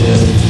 Yeah.